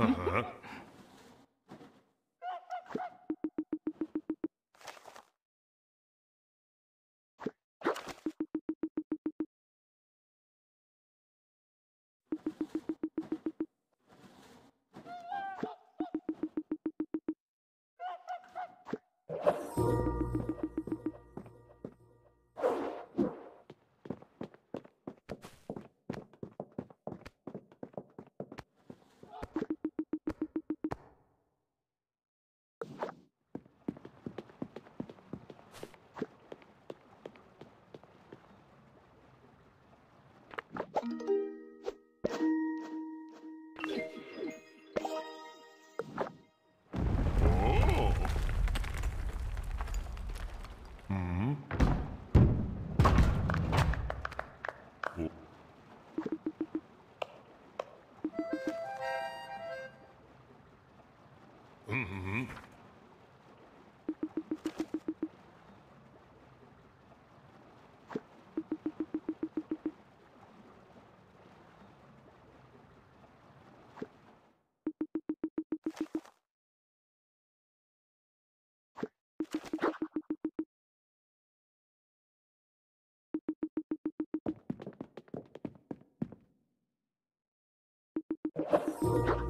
Uh-huh. you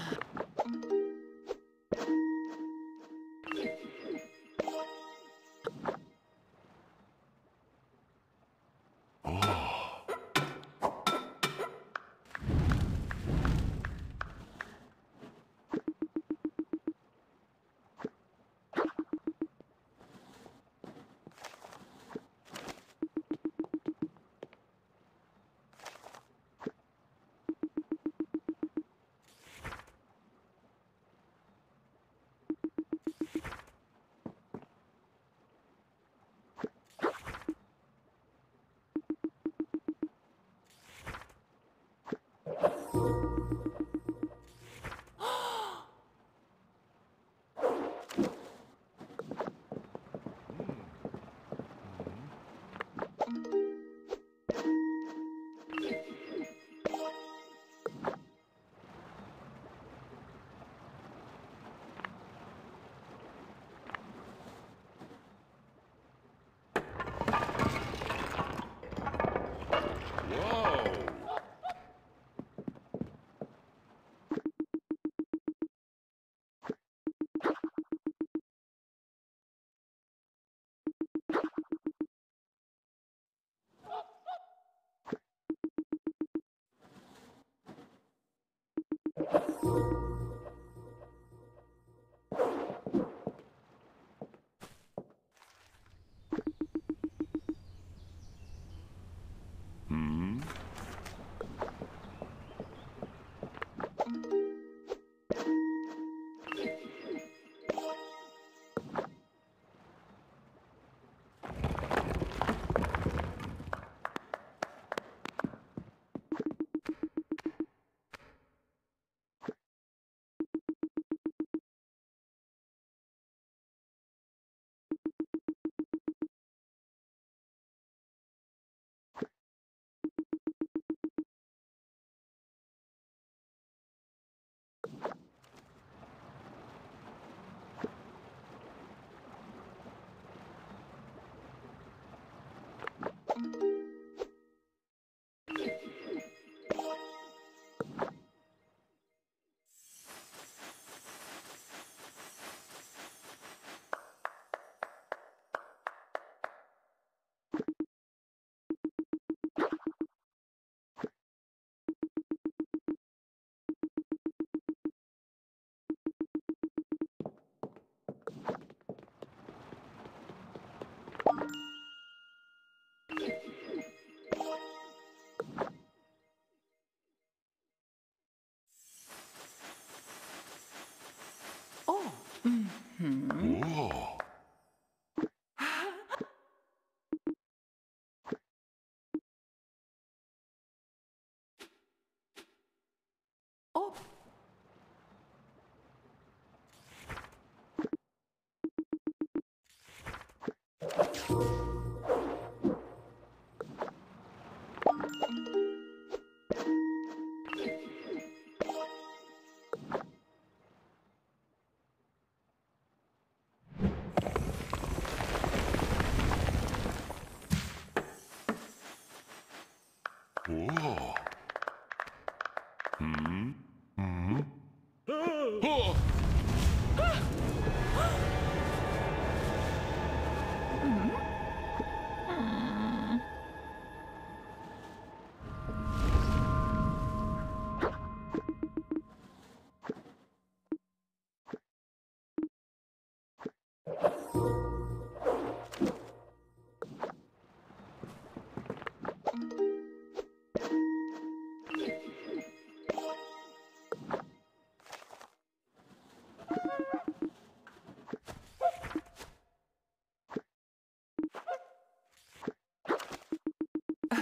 어!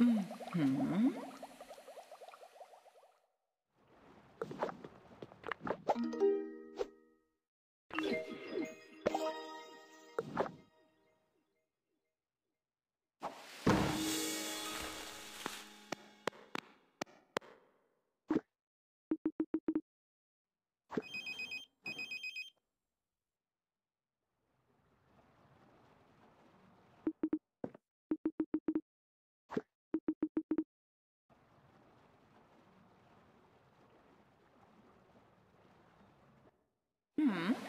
嗯。嗯。Mm-hmm.